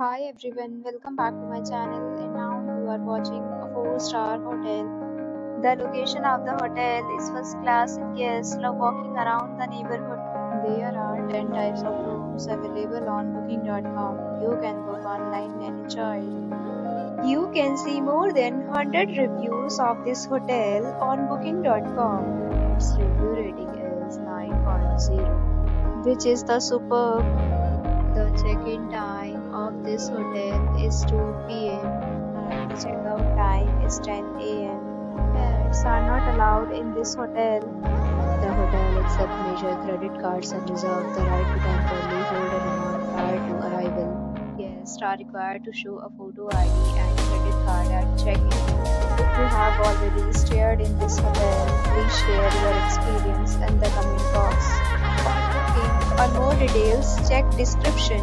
Hi everyone, welcome back to my channel and now you are watching a 4-star hotel. The location of the hotel is first class and guests love walking around the neighborhood. There are 10 types of rooms available on booking.com. You can book online and enjoy. You can see more than 100 reviews of this hotel on booking.com. Its review rating is 9.0 which is the superb. The check-in time this hotel is 2 p.m. and the check-out time is 10 a.m. Pets are not allowed in this hotel. The hotel accepts major credit cards and reserves the right to temporarily hold an amount prior to arrival. Guests are required to show a photo ID and credit card at check-in. If you have already stayed in this hotel, please share your experience in the comment box. For more details, check description.